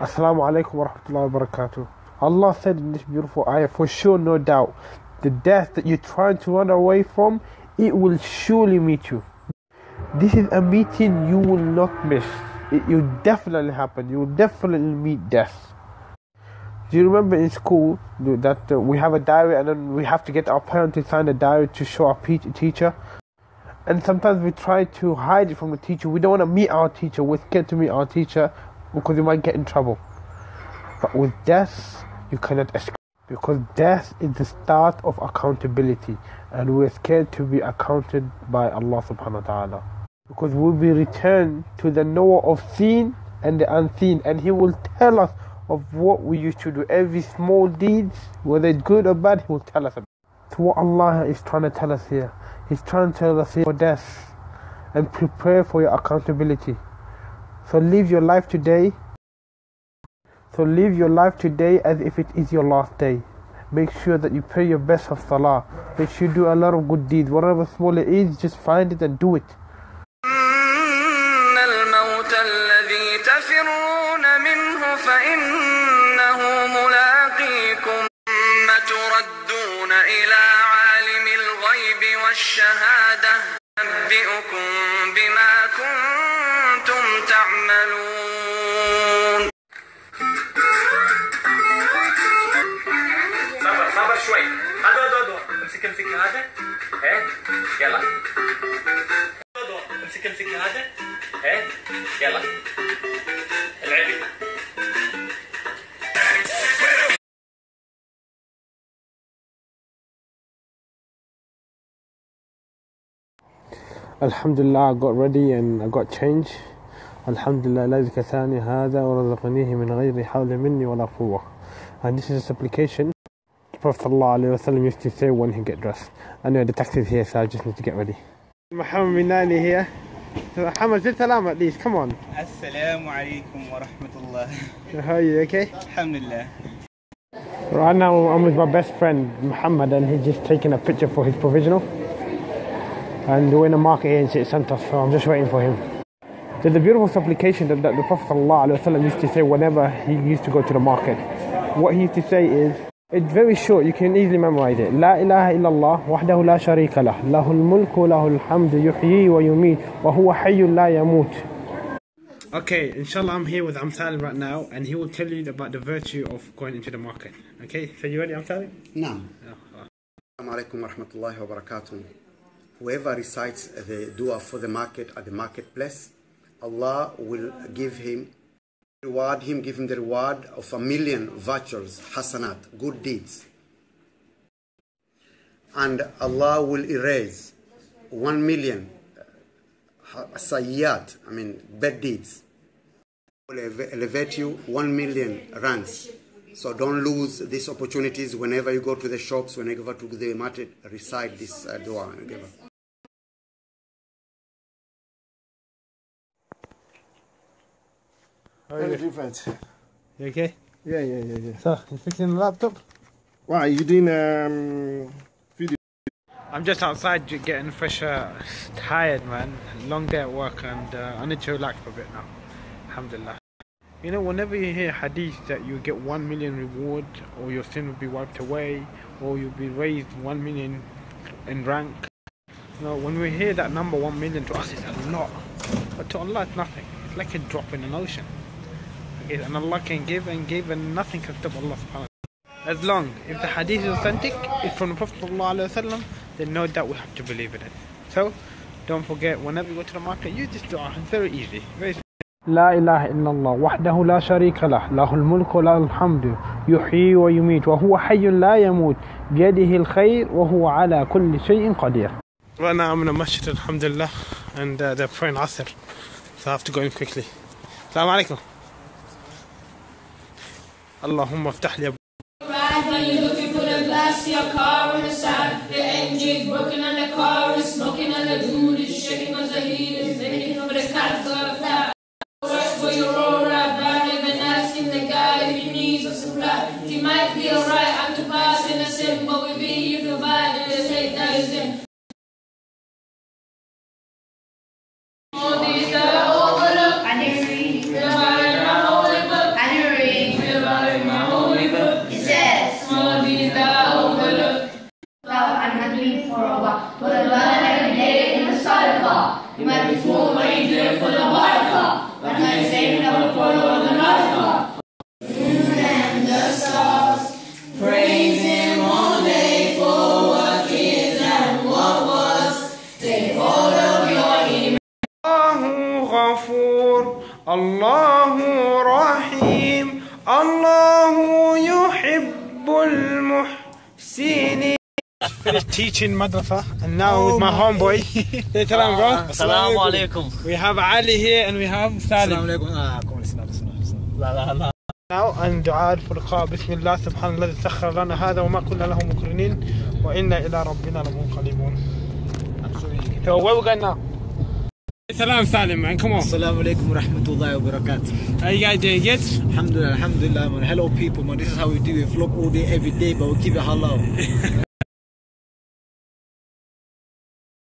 Assalamu alaikum wa rahmatullahi wa barakatuh. Allah said in this beautiful ayah, for sure, no doubt, the death that you're trying to run away from, it will surely meet you. This is a meeting you will not miss. It will definitely happen. You will definitely meet death. Do you remember in school that uh, we have a diary and then we have to get our parents to sign a diary to show our pe- teacher? And sometimes we try to hide it from the teacher. We don't want to meet our teacher. We're scared to meet our teacher because you might get in trouble. But with death, you cannot escape. Because death is the start of accountability. And we're scared to be accounted by Allah subhanahu wa ta'ala. Because we'll be returned to the knower of seen and the unseen. And He will tell us of what we used to do. Every small deeds, whether it's good or bad, He will tell us about. So what Allah is trying to tell us here, He's trying to tell us here for death and prepare for your accountability. So live your life today. So live your life today as if it is your last day. Make sure that you pray your best of salah. Make sure you do a lot of good deeds. Whatever small it is, just find it and do it. إن الموت الذي صبر شوي. هذا هذا هذا. امسك امسك هذا. إيه؟ يلا. امسك امسك هذا. إيه؟ يلا. العبي Alhamdulillah, I got ready and I got changed. Alhamdulillah, الذي كساني هذا ورزقنيه من غير حول مني ولا قوة. And this is a supplication. Prophet ﷺ used to say when he get dressed. I know the taxi's here, so I just need to get ready. Muhammad bin Minani here. So, Muhammad, say salam at least, come on. Assalamu alaikum wa rahmatullah. How are you, okay? Alhamdulillah. Right now, I'm with my best friend Muhammad, and he's just taking a picture for his provisional. And we're in the market here in City Centre, so I'm just waiting for him. There's a beautiful supplication that, that the Prophet ﷺ used to say whenever he used to go to the market. What he used to say is, it's very short, you can easily memorize it. La لا إله إلا la وحده لا شريك له له الملك وله الحمد يحيي ويميت وهو حي لا يموت Okay, inshallah I'm here with Amsal right now and he will tell you about the virtue of going into the market. Okay, so you ready Amsal? نعم السلام عليكم ورحمة الله وبركاته Whoever recites the dua for the market at the marketplace, Allah will give him reward him, give him the reward of a million virtues, hasanat, good deeds. And Allah will erase one million uh, sayyat, I mean bad deeds. Will elevate you one million ranks. So don't lose these opportunities whenever you go to the shops, whenever you go to the market, recite this uh, dua. Very different. You okay? Yeah, yeah, yeah, yeah. So, you fixing the laptop? Why are you doing um video? I'm just outside getting fresh air. Tired, man. Long day at work, and uh, I need to relax for a bit now. Alhamdulillah. You know, whenever you hear hadith that you get one million reward, or your sin will be wiped away, or you'll be raised one million in rank. You know, when we hear that number one million to us, it's a lot, but to Allah, it's nothing. It's like a drop in an ocean and Allah can give and give and nothing can stop Allah subhanahu as long if the hadith is authentic it's from the Prophet ﷺ, then no doubt we have to believe in it. So don't forget whenever you go to the market use this dua. It's very easy. Very simple. لا إله إلا الله وحده لا شريك له له الملك وله الحمد يحيي ويميت وهو حي لا يموت بيده الخير وهو على كل شيء قدير Right now I'm in a masjid alhamdulillah and uh, they're praying asr. So I have to go in quickly. Assalamu alaikum اللهم افتح لي Ride You He might be small of angel for the vodka, but I say never for the vodka. الله رحيم الله يحب المحسنين Finished teaching madrasa and now with my homeboy. Say salam, bro. Assalamu alaikum. We have Ali here and we have Salim. Now and دعاء الفرقاء بسم الله سبحان الذي سخر لنا هذا وما كنا له مقرنين وإنا إلى ربنا لمنقلبون. So where we going now? Salam Salim man, come on. Assalamu alaikum wa rahmatullahi wa barakatuh. How you guys doing? Good? Alhamdulillah, alhamdulillah, man. Hello, people, man. This is how we do it. Vlog all day, every day, but we keep it halal.